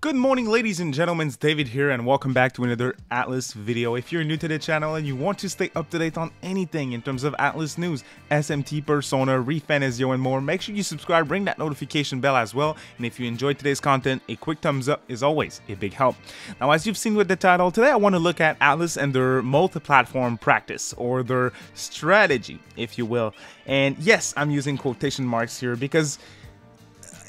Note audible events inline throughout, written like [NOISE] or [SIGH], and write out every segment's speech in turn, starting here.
Good morning ladies and gentlemen, it's David here and welcome back to another Atlus video. If you're new to the channel and you want to stay up to date on anything in terms of Atlus news, SMT, Persona, ReFantazio and more, make sure you subscribe, ring that notification bell as well, and if you enjoyed today's content, a quick thumbs up is always a big help. Now as you've seen with the title, today I want to look at Atlus and their multi-platform practice, or their strategy, if you will. And yes, I'm using quotation marks here because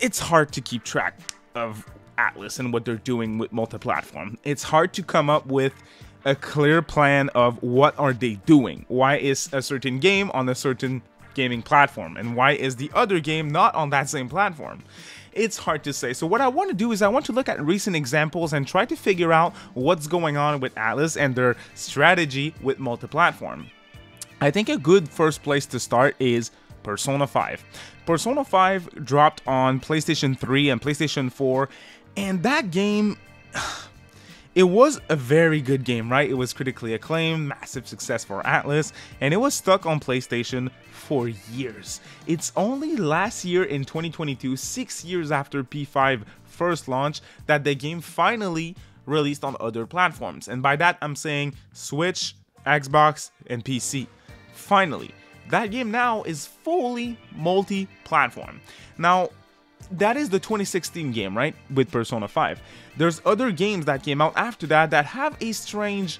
it's hard to keep track of Atlus and what they're doing with multi-platform. It's hard to come up with a clear plan of what are they doing. Why is a certain game on a certain gaming platform and why is the other game not on that same platform? It's hard to say. So what I want to do is I want to look at recent examples and try to figure out what's going on with Atlus and their strategy with multi-platform. I think a good first place to start is Persona 5. Persona 5 dropped on PlayStation 3 and PlayStation 4 and that game, [SIGHS] it was a very good game, right? It was critically acclaimed, massive success for Atlus, and it was stuck on PlayStation for years. It's only last year in 2022, six years after P5 first launch, that the game finally released on other platforms. And by that, I'm saying Switch, Xbox, and PC. Finally, that game now is fully multi-platform. Now, that is the 2016 game, right? With Persona 5. There's other games that came out after that that have a strange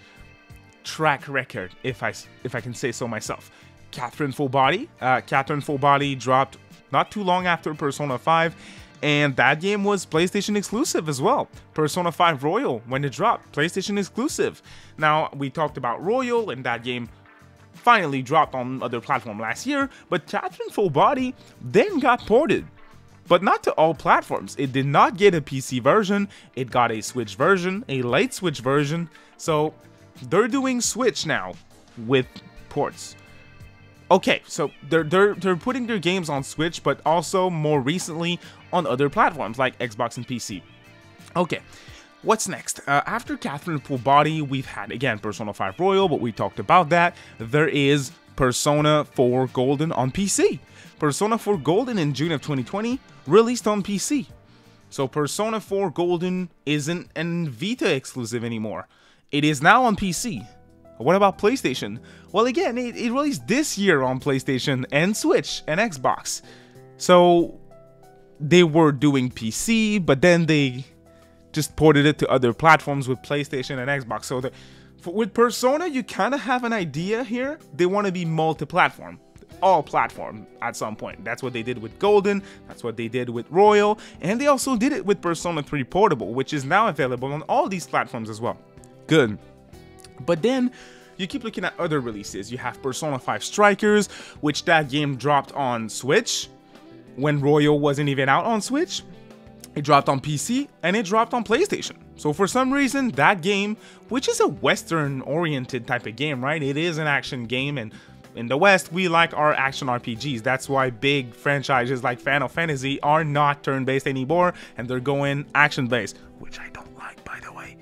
track record, if I if I can say so myself. Catherine Full Body, uh, Catherine Full Body dropped not too long after Persona 5, and that game was PlayStation exclusive as well. Persona 5 Royal, when it dropped, PlayStation exclusive. Now we talked about Royal, and that game finally dropped on other platform last year, but Catherine Full Body then got ported but not to all platforms. It did not get a PC version, it got a Switch version, a light Switch version, so they're doing Switch now with ports. Okay, so they're, they're, they're putting their games on Switch, but also more recently on other platforms like Xbox and PC. Okay, What's next? Uh, after Catherine Full Body, we've had again Persona 5 Royal, but we talked about that. There is Persona 4 Golden on PC. Persona 4 Golden in June of 2020 released on PC. So Persona 4 Golden isn't an Vita exclusive anymore. It is now on PC. What about PlayStation? Well, again, it, it released this year on PlayStation and Switch and Xbox. So they were doing PC, but then they just ported it to other platforms with PlayStation and Xbox. So the, for, with Persona, you kind of have an idea here. They want to be multi-platform all platform at some point. That's what they did with Golden, that's what they did with Royal, and they also did it with Persona 3 Portable, which is now available on all these platforms as well. Good. But then you keep looking at other releases. You have Persona 5 Strikers, which that game dropped on Switch when Royal wasn't even out on Switch. It dropped on PC and it dropped on PlayStation. So for some reason, that game, which is a Western oriented type of game, right? It is an action game and in the West, we like our action RPGs. That's why big franchises like Final Fantasy are not turn-based anymore, and they're going action-based, which I don't like, by the way.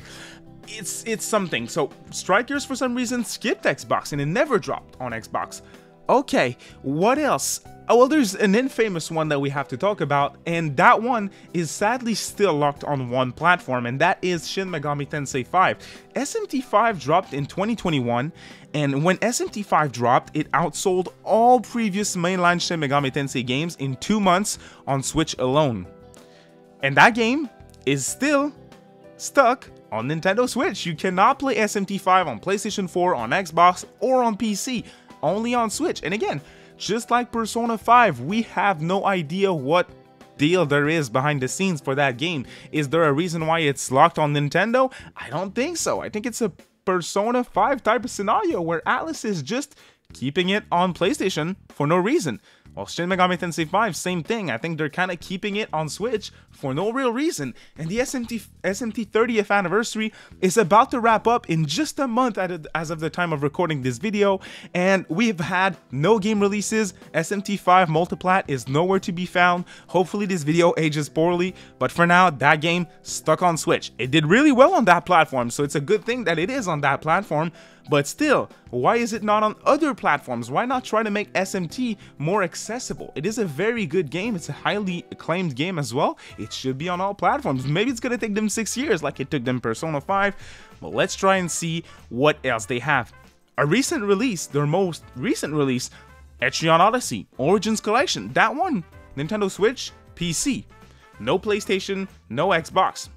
It's it's something. So Strikers, for some reason, skipped Xbox, and it never dropped on Xbox. Okay, what else? Oh, well, there's an infamous one that we have to talk about, and that one is sadly still locked on one platform, and that is Shin Megami Tensei 5. SMT5 dropped in 2021, and when SMT5 dropped, it outsold all previous mainline Shin Megami Tensei games in two months on Switch alone. And that game is still stuck on Nintendo Switch. You cannot play SMT5 on PlayStation 4, on Xbox, or on PC, only on Switch. And again, just like Persona 5, we have no idea what deal there is behind the scenes for that game. Is there a reason why it's locked on Nintendo? I don't think so. I think it's a Persona 5 type of scenario where Atlus is just keeping it on PlayStation for no reason. Well, Shin Megami Tensei 5, same thing. I think they're kind of keeping it on Switch for no real reason. And the SMT, SMT 30th anniversary is about to wrap up in just a month as of the time of recording this video. And we've had no game releases. SMT 5 Multiplat is nowhere to be found. Hopefully this video ages poorly. But for now, that game stuck on Switch. It did really well on that platform, so it's a good thing that it is on that platform. But still, why is it not on other platforms? Why not try to make SMT more accessible? It is a very good game. It's a highly acclaimed game as well. It should be on all platforms. Maybe it's to take them six years like it took them Persona 5. But let's try and see what else they have. A recent release, their most recent release, Etrian Odyssey, Origins Collection. That one, Nintendo Switch, PC. No PlayStation, no Xbox.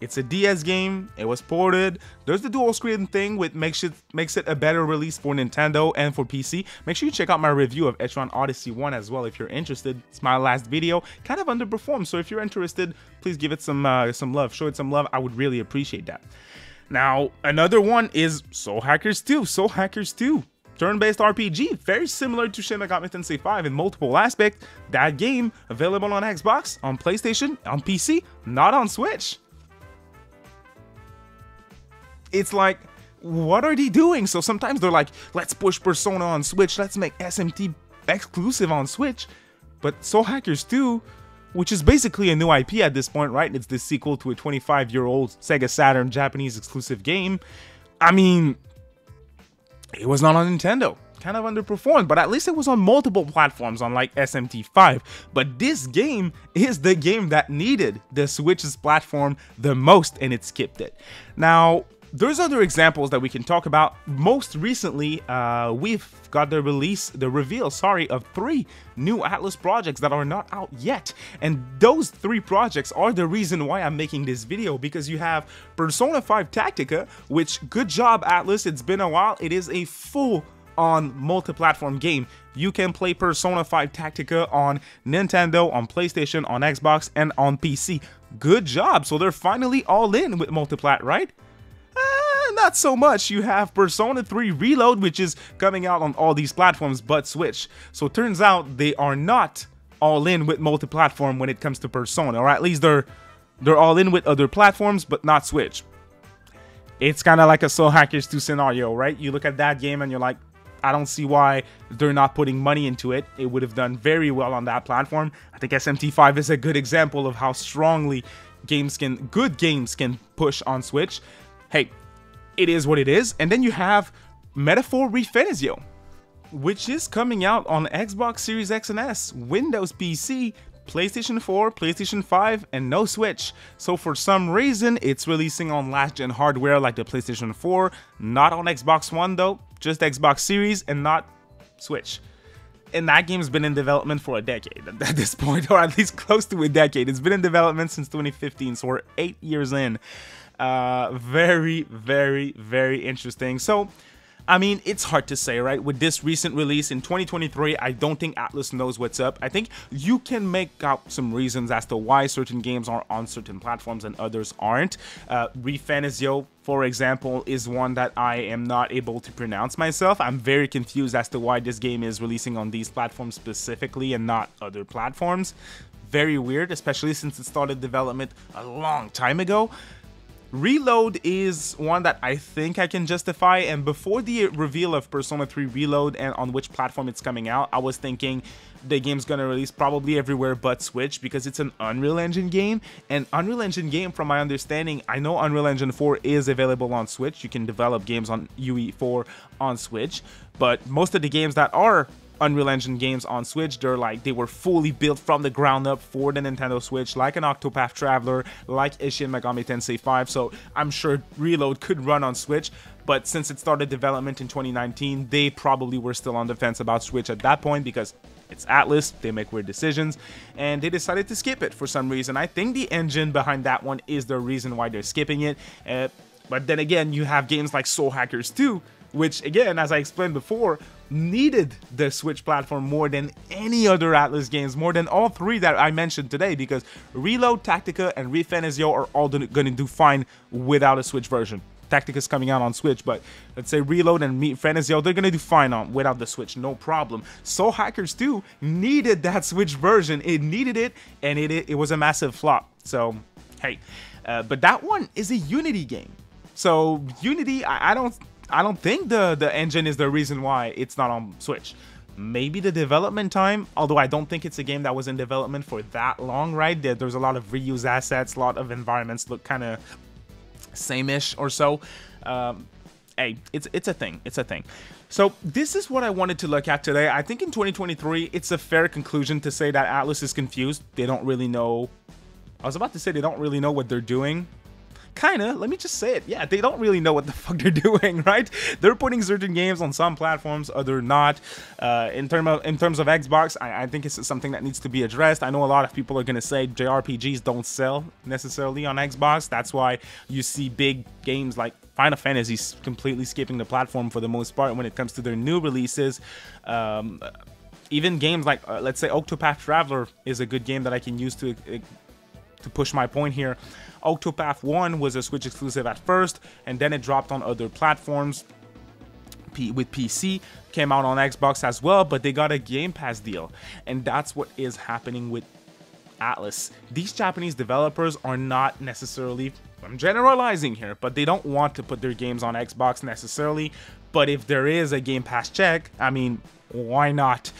It's a DS game. It was ported. There's the dual screen thing, which makes it makes it a better release for Nintendo and for PC. Make sure you check out my review of Etrian Odyssey 1 as well if you're interested. It's my last video. Kind of underperformed, so if you're interested, please give it some uh, some love. Show it some love. I would really appreciate that. Now, another one is Soul Hackers 2. Soul Hackers 2 turn-based RPG, very similar to Shin Megami Tensei 5 in multiple aspects. That game available on Xbox, on PlayStation, on PC, not on Switch it's like what are they doing? So sometimes they're like, let's push Persona on Switch, let's make SMT exclusive on Switch. But Soul Hackers 2, which is basically a new IP at this point, right? It's the sequel to a 25 year old Sega Saturn Japanese exclusive game. I mean, it was not on Nintendo. Kind of underperformed, but at least it was on multiple platforms, unlike SMT5. But this game is the game that needed the Switch's platform the most, and it skipped it. Now, there's other examples that we can talk about. Most recently, uh, we've got the release, the reveal, sorry, of three new Atlus projects that are not out yet. And those three projects are the reason why I'm making this video because you have Persona 5 Tactica, which good job Atlus, it's been a while. It is a full on multi-platform game. You can play Persona 5 Tactica on Nintendo, on PlayStation, on Xbox, and on PC. Good job. So they're finally all in with multiplat, right? Not so much. You have Persona 3 Reload, which is coming out on all these platforms but Switch. So it turns out they are not all in with multi-platform when it comes to Persona, or at least they're they're all in with other platforms but not Switch. It's kind of like a Soul Hackers 2 scenario, right? You look at that game and you're like, I don't see why they're not putting money into it. It would have done very well on that platform. I think SMT5 is a good example of how strongly games can, good games can push on Switch. Hey, it is what it is. And then you have Metaphor ReFantazio, which is coming out on Xbox Series X and S, Windows PC, PlayStation 4, PlayStation 5, and no Switch. So for some reason, it's releasing on last-gen hardware like the PlayStation 4, not on Xbox One though, just Xbox Series and not Switch. And that game's been in development for a decade [LAUGHS] at this point, or at least close to a decade. It's been in development since 2015, so we're eight years in. Uh, very, very, very interesting. So, I mean, it's hard to say, right? With this recent release in 2023, I don't think Atlus knows what's up. I think you can make out some reasons as to why certain games are on certain platforms and others aren't. Uh, ReFantazio, for example, is one that I am not able to pronounce myself. I'm very confused as to why this game is releasing on these platforms specifically and not other platforms. Very weird, especially since it started development a long time ago. Reload is one that I think I can justify and before the reveal of Persona 3 Reload and on which platform it's coming out, I was thinking the game's gonna release probably everywhere but Switch because it's an Unreal Engine game and Unreal Engine game from my understanding, I know Unreal Engine 4 is available on Switch, you can develop games on UE4 on Switch, but most of the games that are Unreal Engine games on Switch. They're like they were fully built from the ground up for the Nintendo Switch, like an Octopath Traveler, like Shin Megami Tensei 5. So I'm sure Reload could run on Switch. But since it started development in 2019, they probably were still on the fence about Switch at that point because it's Atlus, they make weird decisions, and they decided to skip it for some reason. I think the engine behind that one is the reason why they're skipping it. Uh, but then again, you have games like Soul Hackers 2, which again, as I explained before, needed the Switch platform more than any other Atlus games, more than all three that I mentioned today, because Reload, Tactica, and ReFantazio are all going to do fine without a Switch version. Tactica's coming out on Switch, but let's say Reload and Fantazio, they're gonna do fine on without the Switch, no problem. Soul Hackers 2 needed that [LAUGHS] Switch version. It needed it, and it, it, it was a massive flop. So, hey. Uh, but that one is a Unity game. So, Unity, I, I don't I don't think the, the engine is the reason why it's not on Switch. Maybe the development time, although I don't think it's a game that was in development for that long, right? There, there's a lot of reuse assets, a lot of environments look kind of same-ish or so. Um, hey, it's it's a thing. It's a thing. So this is what I wanted to look at today. I think in 2023, it's a fair conclusion to say that Atlus is confused. They don't really know. I was about to say they don't really know what they're doing Kinda, let me just say it. Yeah, they don't really know what the [LAUGHS] fuck they're doing, right? They're putting certain games on some platforms, other not. Uh, in term of in terms of Xbox, I, I think it's something that needs to be addressed. I know a lot of people are gonna say JRPGs don't sell necessarily on Xbox. That's why you see big games like Final Fantasy completely skipping the platform for the most part when it comes to their new releases. Um, even games like, uh, let's say, Octopath Traveler is a good game that I can use to uh, to push my point here. Octopath 1 was a Switch exclusive at first, and then it dropped on other platforms with PC, came out on Xbox as well, but they got a Game Pass deal. And that's what is happening with Atlus. These Japanese developers are not necessarily, I'm generalizing here, but they don't want to put their games on Xbox necessarily. But if there is a Game Pass check, I mean, why not?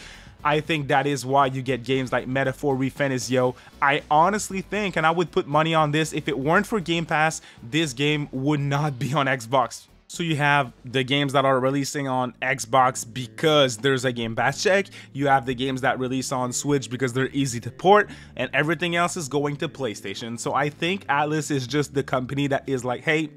I think that is why you get games like Metaphor ReFantazio. I honestly think, and I would put money on this, if it weren't for Game Pass, this game would not be on Xbox. So you have the games that are releasing on Xbox because there's a Game Pass check. You have the games that release on Switch because they're easy to port, and everything else is going to PlayStation. So I think Atlus is just the company that is like, hey,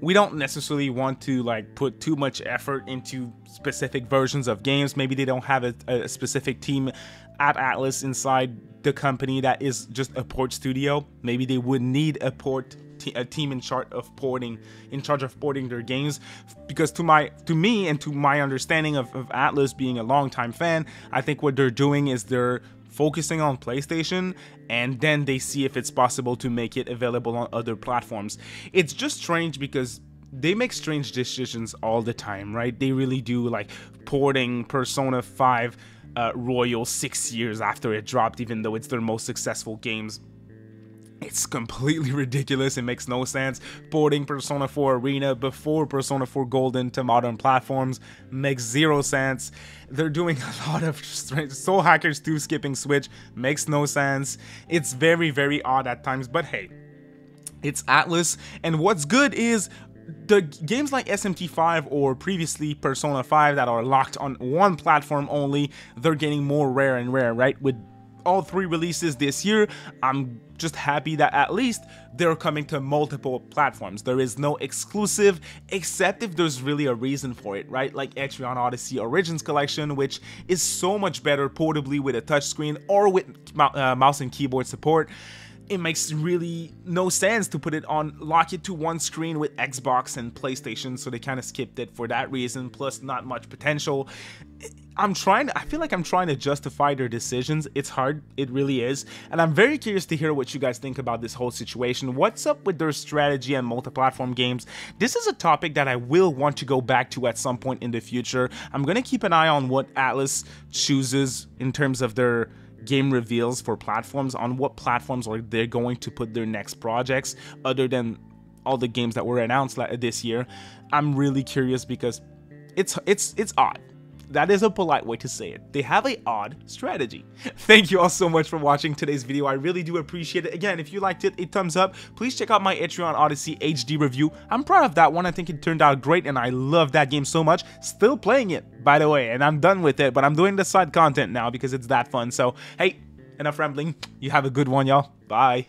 we don't necessarily want to like put too much effort into specific versions of games. Maybe they don't have a, a specific team at Atlus inside the company that is just a port studio. Maybe they would need a port a team in charge of porting in charge of porting their games because to my to me and to my understanding of, of Atlus being a longtime fan I think what they're doing is they're focusing on PlayStation and then they see if it's possible to make it available on other platforms. It's just strange because they make strange decisions all the time, right? They really do like porting Persona 5 uh, Royal six years after it dropped, even though it's their most successful games it's completely [LAUGHS] ridiculous. It makes no sense. Porting Persona 4 Arena before Persona 4 Golden to modern platforms makes zero sense. They're doing [LAUGHS] a lot of Soul Hackers 2 skipping Switch makes no sense. It's very, very odd at times, but hey, it's Atlus, And what's good is the games like SMT5 or previously Persona 5 that are locked on one platform only, they're getting more rare and rare, right? With all three releases this year. I'm just happy that at least they're coming to multiple platforms. There is no exclusive, except if there's really a reason for it, right? Like Etrian Odyssey Origins Collection, which is so much better portably with a touchscreen or with uh, mouse and keyboard support it makes really no sense to put it on lock it to one screen with Xbox and PlayStation so they kind of skipped it for that reason plus not much potential I'm trying I feel like I'm trying to justify their decisions. It's hard, it really is. And I'm very curious to hear what you guys think about this whole situation. What's up with their strategy and multi-platform games? This is a topic that I will want to go back to at some point in the future. I'm to keep an eye on what Atlus chooses in terms of their game reveals for platforms on what platforms are they going to put their next projects other than all the games that were announced this year. I'm really curious because it's it's it's odd that is a polite way to say it. They have a odd strategy. [LAUGHS] Thank you all so much for watching today's video. I really do appreciate it. Again, if you liked it, a thumbs up. Please check out my Etrian Odyssey HD review. I'm proud of that one. I think it turned out great and I love that game so much. Still playing it, by the way, and I'm done with it, but I'm doing the side content now because it's that fun. So, hey, enough rambling. You have a good one, y'all. Bye.